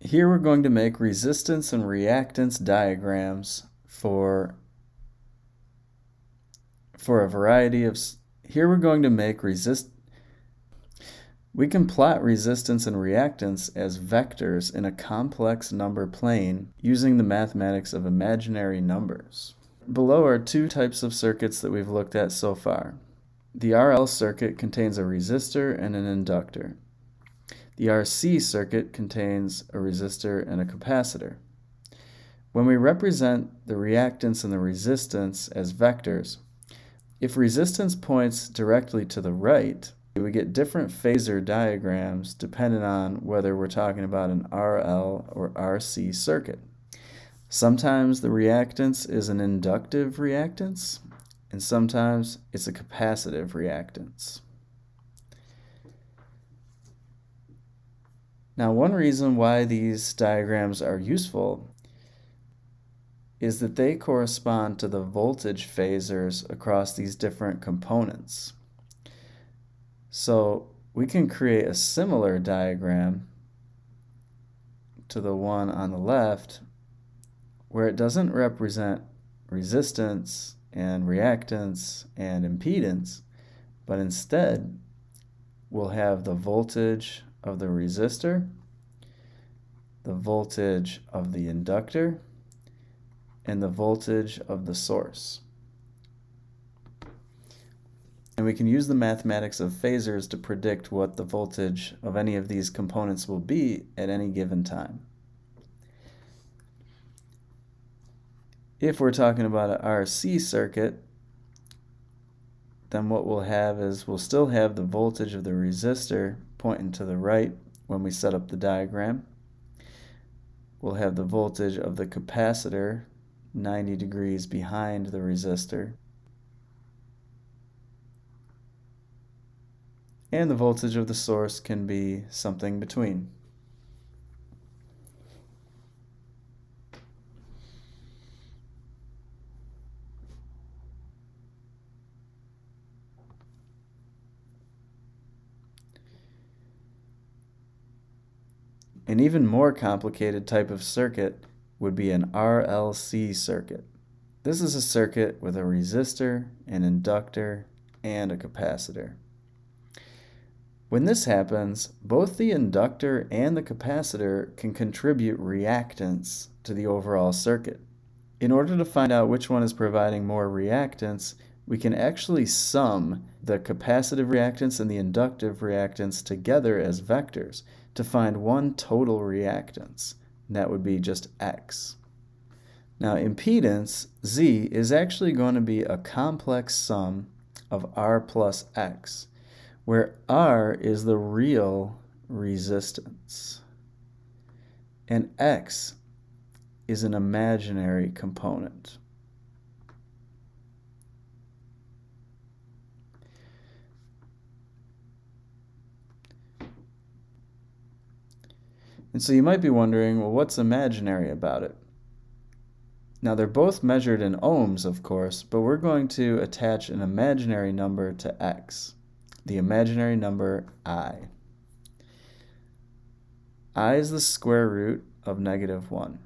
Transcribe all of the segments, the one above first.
Here we're going to make resistance and reactance diagrams for, for a variety of, here we're going to make resist, we can plot resistance and reactance as vectors in a complex number plane using the mathematics of imaginary numbers. Below are two types of circuits that we've looked at so far. The RL circuit contains a resistor and an inductor. The RC circuit contains a resistor and a capacitor. When we represent the reactance and the resistance as vectors, if resistance points directly to the right, we get different phasor diagrams depending on whether we're talking about an RL or RC circuit. Sometimes the reactance is an inductive reactance, and sometimes it's a capacitive reactance. Now, one reason why these diagrams are useful is that they correspond to the voltage phasors across these different components. So we can create a similar diagram to the one on the left where it doesn't represent resistance and reactance and impedance, but instead we'll have the voltage of the resistor, the voltage of the inductor, and the voltage of the source. And we can use the mathematics of phasors to predict what the voltage of any of these components will be at any given time. If we're talking about an RC circuit, then what we'll have is we'll still have the voltage of the resistor pointing to the right when we set up the diagram. We'll have the voltage of the capacitor 90 degrees behind the resistor. And the voltage of the source can be something between. An even more complicated type of circuit would be an RLC circuit. This is a circuit with a resistor, an inductor, and a capacitor. When this happens, both the inductor and the capacitor can contribute reactance to the overall circuit. In order to find out which one is providing more reactance, we can actually sum the capacitive reactance and the inductive reactance together as vectors to find one total reactance. That would be just X. Now impedance, Z, is actually going to be a complex sum of R plus X, where R is the real resistance and X is an imaginary component. And so you might be wondering, well, what's imaginary about it? Now they're both measured in ohms, of course, but we're going to attach an imaginary number to x, the imaginary number i. i is the square root of negative 1.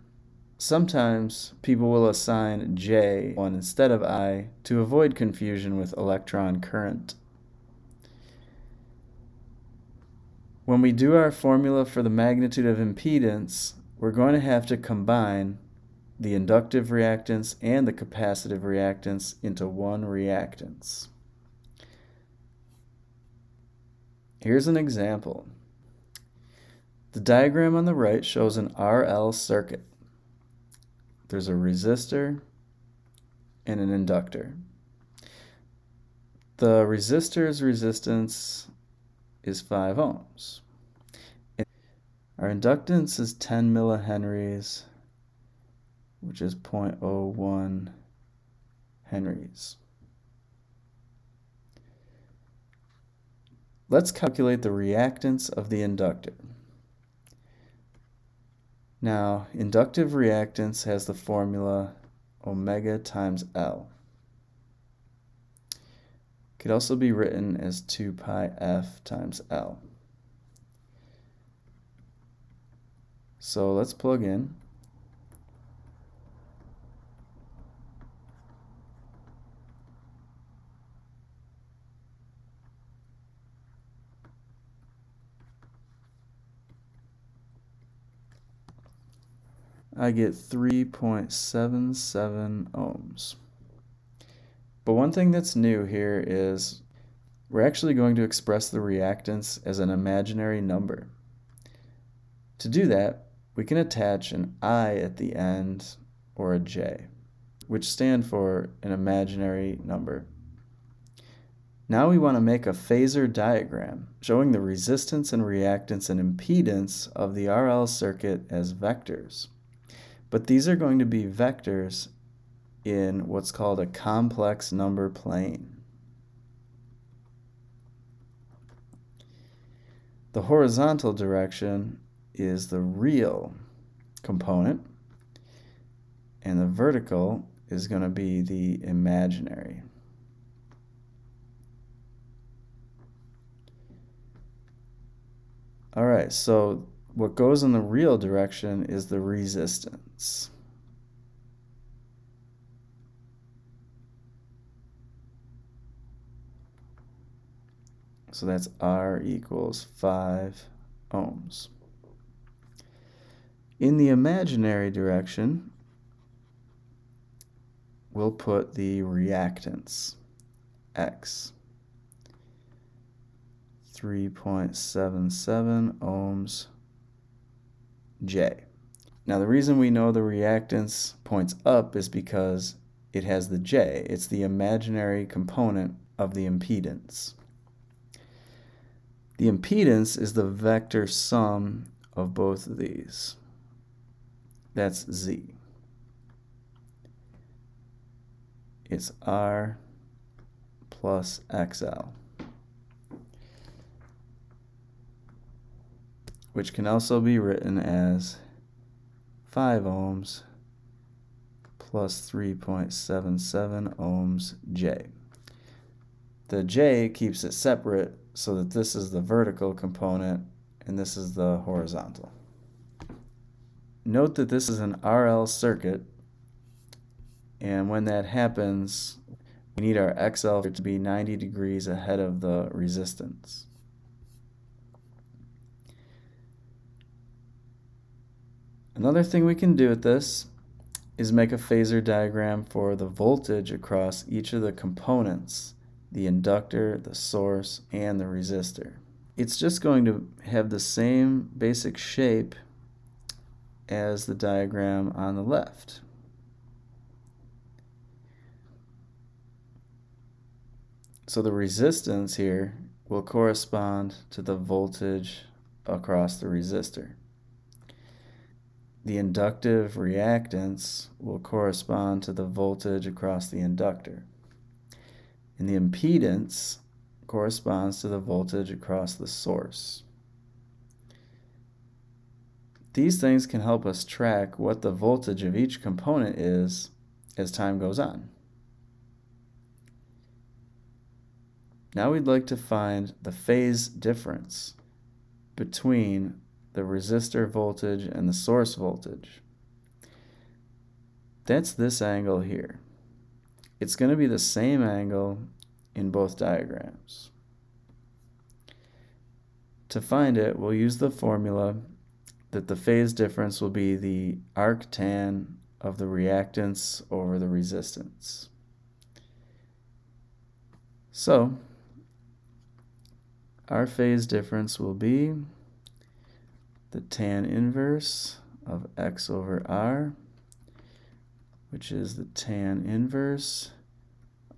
Sometimes people will assign j 1 instead of i to avoid confusion with electron current. When we do our formula for the magnitude of impedance, we're going to have to combine the inductive reactance and the capacitive reactance into one reactance. Here's an example. The diagram on the right shows an RL circuit. There's a resistor and an inductor. The resistor's resistance is 5 ohms. Our inductance is 10 millihenries, which is 0.01 henries. Let's calculate the reactance of the inductor. Now, inductive reactance has the formula omega times L could also be written as 2 pi f times L. So let's plug in. I get 3.77 ohms. But one thing that's new here is we're actually going to express the reactance as an imaginary number. To do that, we can attach an i at the end or a j, which stand for an imaginary number. Now we want to make a phasor diagram showing the resistance and reactance and impedance of the RL circuit as vectors. But these are going to be vectors in what's called a complex number plane. The horizontal direction is the real component, and the vertical is going to be the imaginary. All right, so what goes in the real direction is the resistance. So that's R equals 5 ohms. In the imaginary direction, we'll put the reactance, X. 3.77 ohms J. Now the reason we know the reactance points up is because it has the J. It's the imaginary component of the impedance. The impedance is the vector sum of both of these. That's Z. It's R plus XL. which can also be written as 5 ohms plus 3.77 ohms J. The J keeps it separate so that this is the vertical component and this is the horizontal. Note that this is an RL circuit and when that happens we need our XL to be 90 degrees ahead of the resistance. Another thing we can do with this is make a phasor diagram for the voltage across each of the components, the inductor, the source, and the resistor. It's just going to have the same basic shape as the diagram on the left. So the resistance here will correspond to the voltage across the resistor the inductive reactance will correspond to the voltage across the inductor. And the impedance corresponds to the voltage across the source. These things can help us track what the voltage of each component is as time goes on. Now we'd like to find the phase difference between the resistor voltage, and the source voltage. That's this angle here. It's going to be the same angle in both diagrams. To find it, we'll use the formula that the phase difference will be the arctan of the reactance over the resistance. So, our phase difference will be the tan inverse of x over r, which is the tan inverse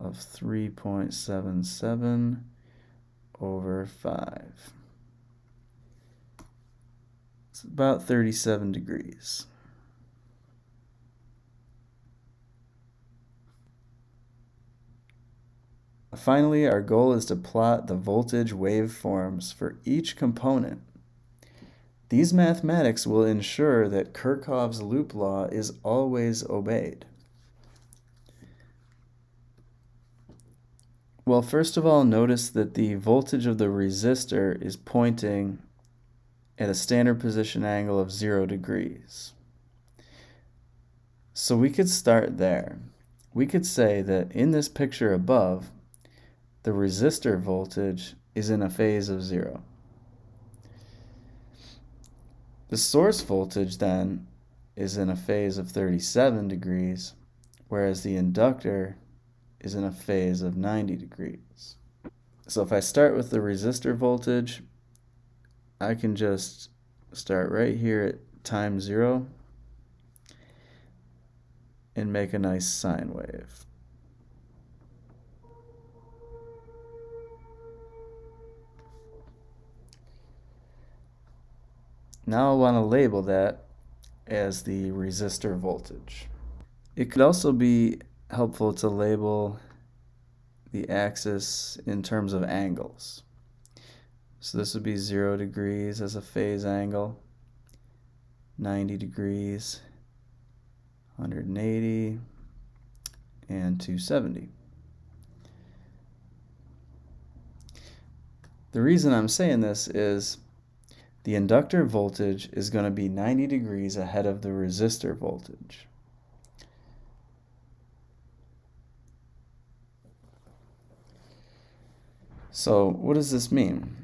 of 3.77 over 5. It's about 37 degrees. Finally, our goal is to plot the voltage waveforms for each component these mathematics will ensure that Kirchhoff's loop law is always obeyed. Well, first of all, notice that the voltage of the resistor is pointing at a standard position angle of 0 degrees. So we could start there. We could say that in this picture above, the resistor voltage is in a phase of 0. The source voltage then is in a phase of 37 degrees, whereas the inductor is in a phase of 90 degrees. So if I start with the resistor voltage, I can just start right here at time zero and make a nice sine wave. Now I want to label that as the resistor voltage. It could also be helpful to label the axis in terms of angles. So this would be 0 degrees as a phase angle, 90 degrees, 180, and 270. The reason I'm saying this is the inductor voltage is going to be 90 degrees ahead of the resistor voltage. So what does this mean?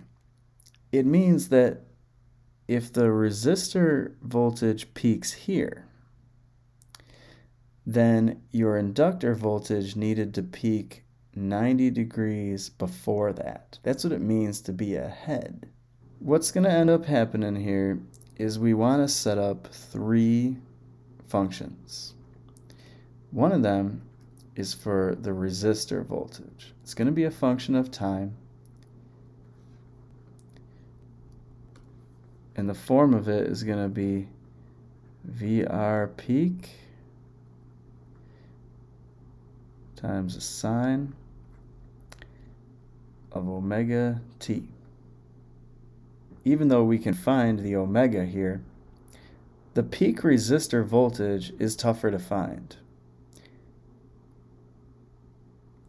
It means that if the resistor voltage peaks here, then your inductor voltage needed to peak 90 degrees before that. That's what it means to be ahead. What's going to end up happening here is we want to set up three functions. One of them is for the resistor voltage. It's going to be a function of time. And the form of it is going to be VR peak times the sine of omega t. Even though we can find the omega here, the peak resistor voltage is tougher to find.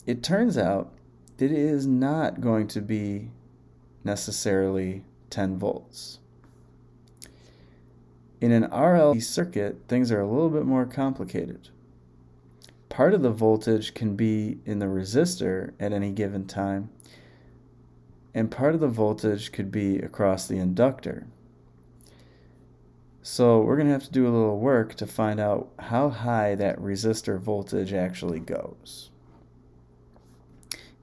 It turns out that it is not going to be necessarily 10 volts. In an RLC circuit, things are a little bit more complicated. Part of the voltage can be in the resistor at any given time, and part of the voltage could be across the inductor. So we're going to have to do a little work to find out how high that resistor voltage actually goes.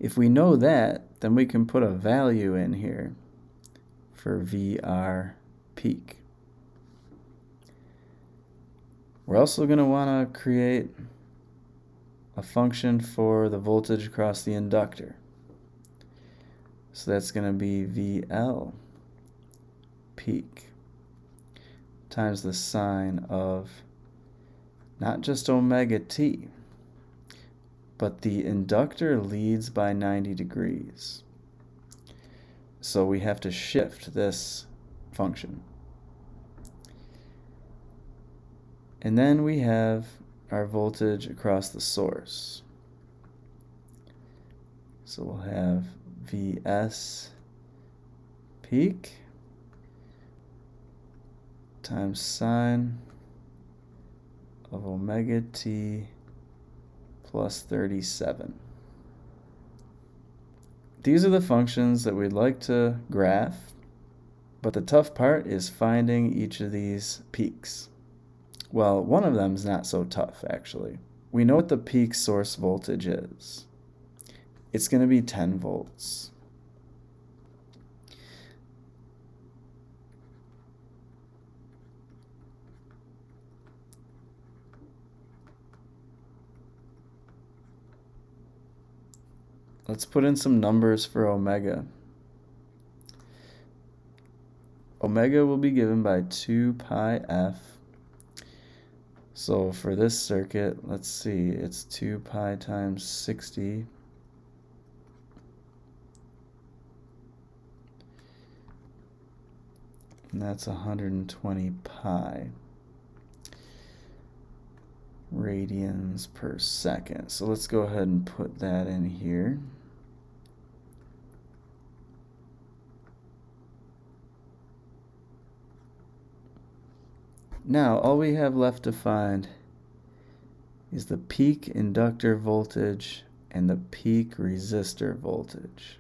If we know that, then we can put a value in here for VR peak. We're also going to want to create a function for the voltage across the inductor. So that's going to be VL peak times the sine of not just omega t, but the inductor leads by 90 degrees. So we have to shift this function. And then we have our voltage across the source. So we'll have Vs peak times sine of omega t plus 37. These are the functions that we'd like to graph, but the tough part is finding each of these peaks. Well, one of them is not so tough, actually. We know what the peak source voltage is. It's going to be 10 volts. Let's put in some numbers for omega. Omega will be given by 2 pi f so for this circuit, let's see, it's 2 pi times 60. And that's 120 pi radians per second. So let's go ahead and put that in here. Now, all we have left to find is the peak inductor voltage and the peak resistor voltage.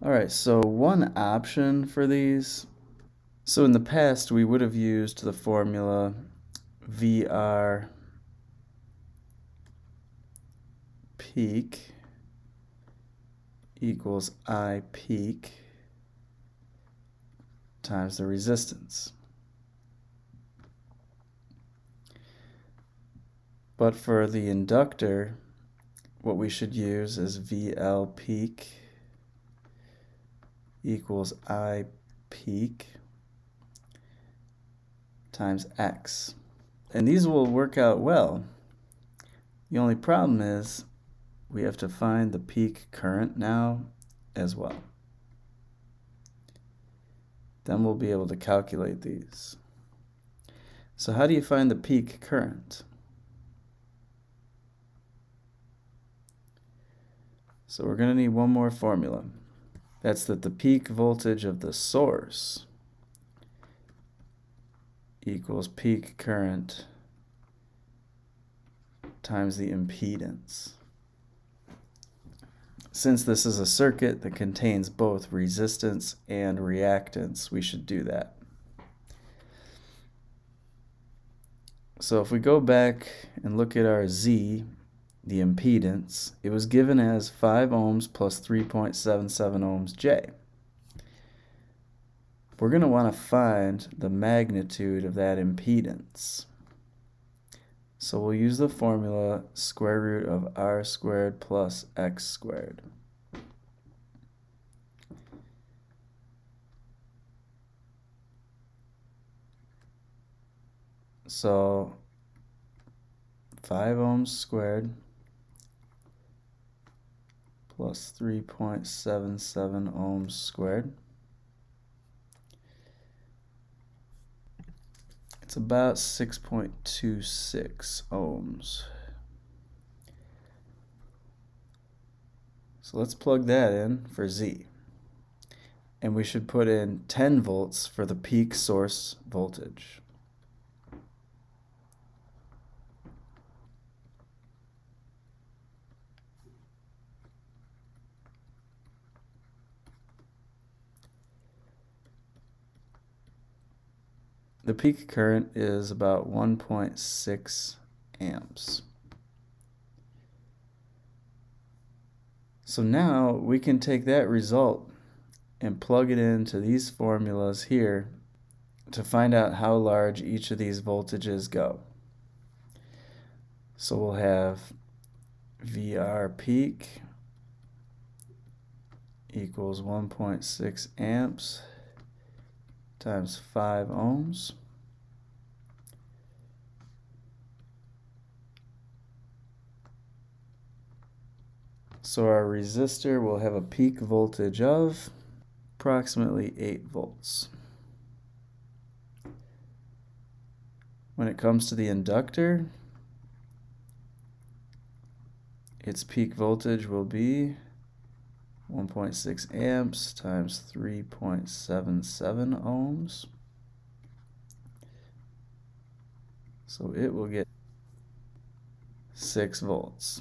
All right, so one option for these. So in the past, we would have used the formula VR peak equals I peak times the resistance. But for the inductor, what we should use is VL peak equals I peak times X. And these will work out well. The only problem is we have to find the peak current now as well. Then we'll be able to calculate these. So how do you find the peak current? So we're going to need one more formula. That's that the peak voltage of the source equals peak current times the impedance. Since this is a circuit that contains both resistance and reactance, we should do that. So if we go back and look at our Z, the impedance, it was given as 5 ohms plus 3.77 ohms J. We're going to want to find the magnitude of that impedance. So we'll use the formula square root of r squared plus x squared. So 5 ohms squared plus 3.77 ohms squared. It's about 6.26 ohms. So let's plug that in for Z. And we should put in 10 volts for the peak source voltage. The peak current is about 1.6 amps. So now we can take that result and plug it into these formulas here to find out how large each of these voltages go. So we'll have VR peak equals 1.6 amps times 5 ohms. So our resistor will have a peak voltage of approximately 8 volts. When it comes to the inductor, its peak voltage will be 1.6 amps times 3.77 ohms. So it will get 6 volts.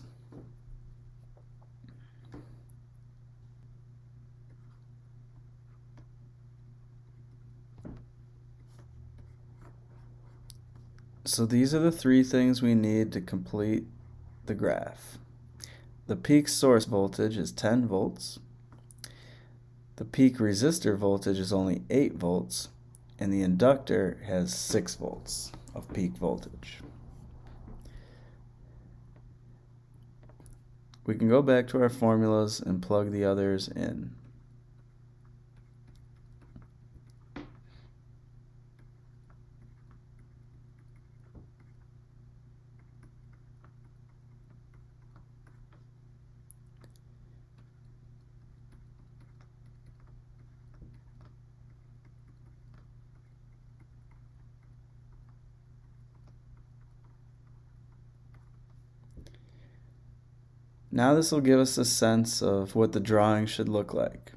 So these are the three things we need to complete the graph. The peak source voltage is 10 volts. The peak resistor voltage is only 8 volts. And the inductor has 6 volts of peak voltage. We can go back to our formulas and plug the others in. Now this will give us a sense of what the drawing should look like.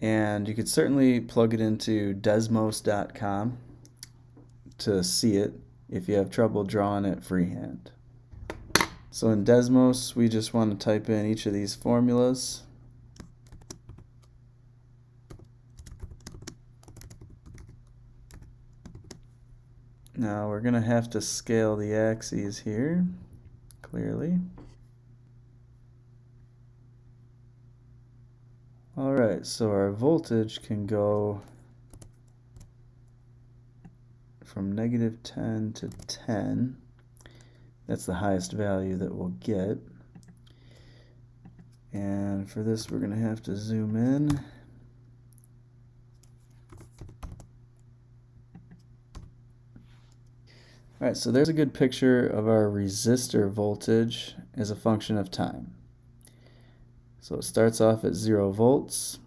And you could certainly plug it into desmos.com to see it if you have trouble drawing it freehand. So in Desmos, we just want to type in each of these formulas. Now we're going to have to scale the axes here, clearly. Alright, so our voltage can go from negative 10 to 10. That's the highest value that we'll get. And for this, we're going to have to zoom in. Alright, so there's a good picture of our resistor voltage as a function of time. So it starts off at 0 volts.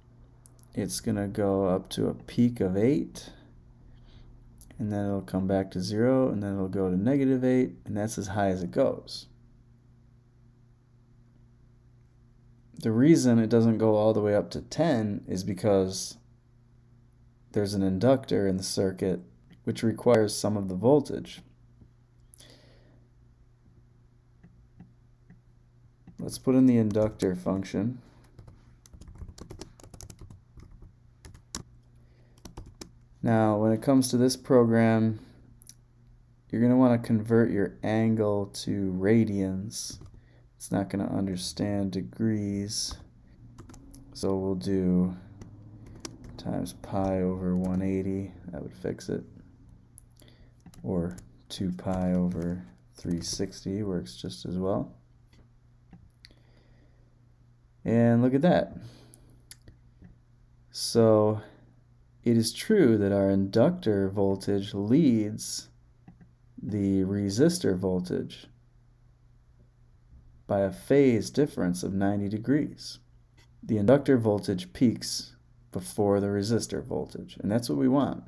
It's going to go up to a peak of 8. And then it'll come back to 0. And then it'll go to negative 8. And that's as high as it goes. The reason it doesn't go all the way up to 10 is because there's an inductor in the circuit which requires some of the voltage. Let's put in the inductor function. Now, when it comes to this program, you're going to want to convert your angle to radians. It's not going to understand degrees. So we'll do times pi over 180. That would fix it. Or 2 pi over 360 works just as well. And look at that. So it is true that our inductor voltage leads the resistor voltage by a phase difference of 90 degrees. The inductor voltage peaks before the resistor voltage, and that's what we want.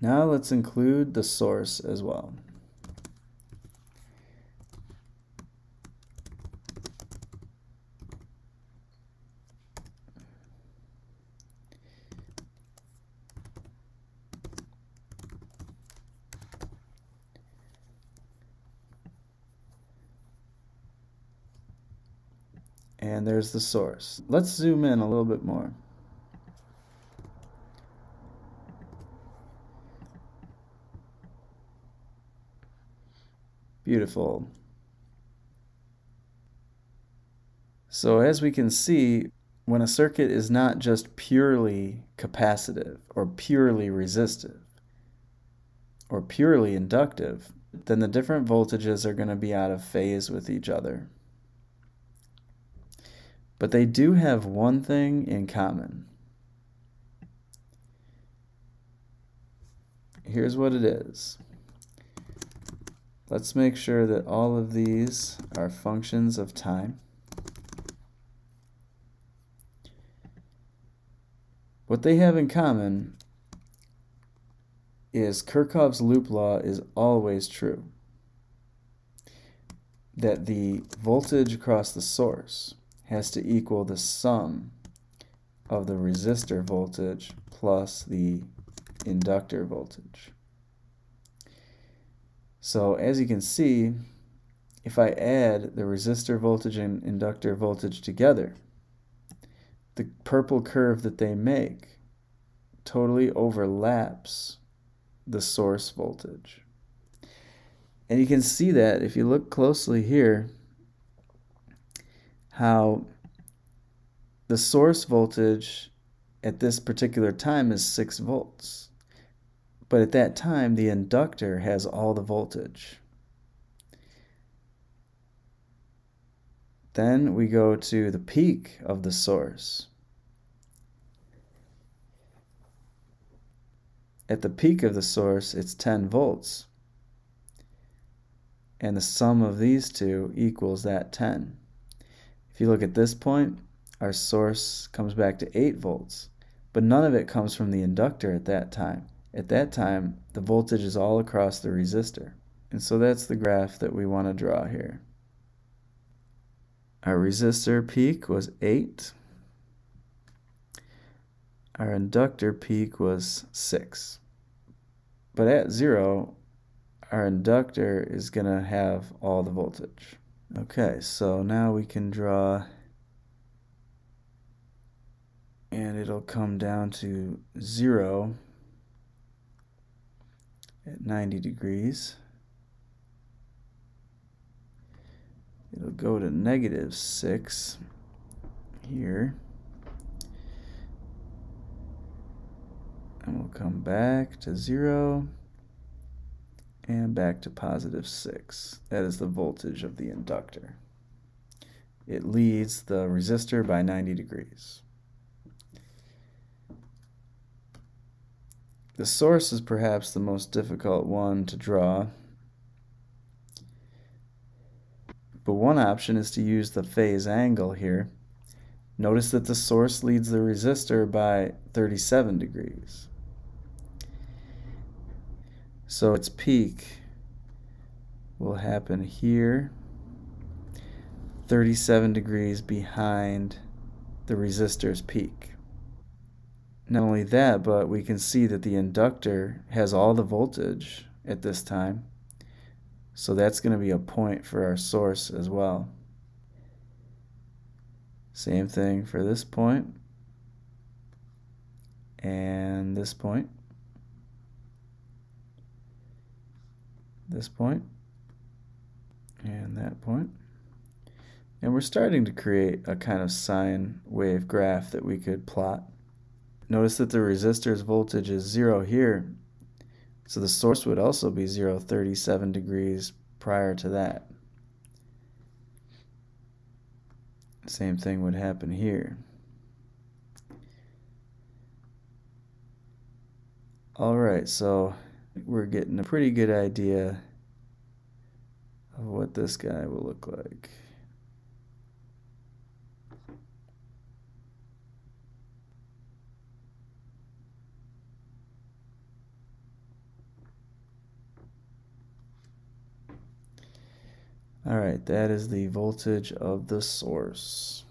Now let's include the source as well. And there's the source. Let's zoom in a little bit more. Beautiful. So as we can see, when a circuit is not just purely capacitive or purely resistive or purely inductive, then the different voltages are going to be out of phase with each other. But they do have one thing in common. Here's what it is. Let's make sure that all of these are functions of time. What they have in common is Kirchhoff's loop law is always true. That the voltage across the source has to equal the sum of the resistor voltage plus the inductor voltage. So as you can see, if I add the resistor voltage and inductor voltage together, the purple curve that they make totally overlaps the source voltage. And you can see that if you look closely here, how the source voltage at this particular time is 6 volts. But at that time, the inductor has all the voltage. Then we go to the peak of the source. At the peak of the source, it's 10 volts. And the sum of these two equals that 10. If you look at this point, our source comes back to 8 volts, but none of it comes from the inductor at that time. At that time, the voltage is all across the resistor. And so that's the graph that we want to draw here. Our resistor peak was 8. our inductor peak was 6. But at 0, our inductor is going to have all the voltage. Okay, so now we can draw and it'll come down to 0 at 90 degrees. It'll go to negative 6 here. And we'll come back to 0 and back to positive 6. That is the voltage of the inductor. It leads the resistor by 90 degrees. The source is perhaps the most difficult one to draw. But one option is to use the phase angle here. Notice that the source leads the resistor by 37 degrees. So its peak will happen here, 37 degrees behind the resistor's peak. Not only that, but we can see that the inductor has all the voltage at this time. So that's going to be a point for our source as well. Same thing for this point and this point. This point and that point. And we're starting to create a kind of sine wave graph that we could plot. Notice that the resistor's voltage is zero here, so the source would also be 0, 37 degrees prior to that. Same thing would happen here. Alright, so we're getting a pretty good idea of what this guy will look like. All right, that is the voltage of the source.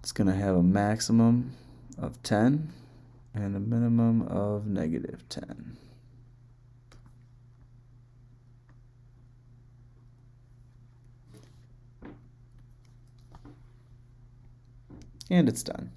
It's going to have a maximum of 10 and a minimum of negative 10. And it's done.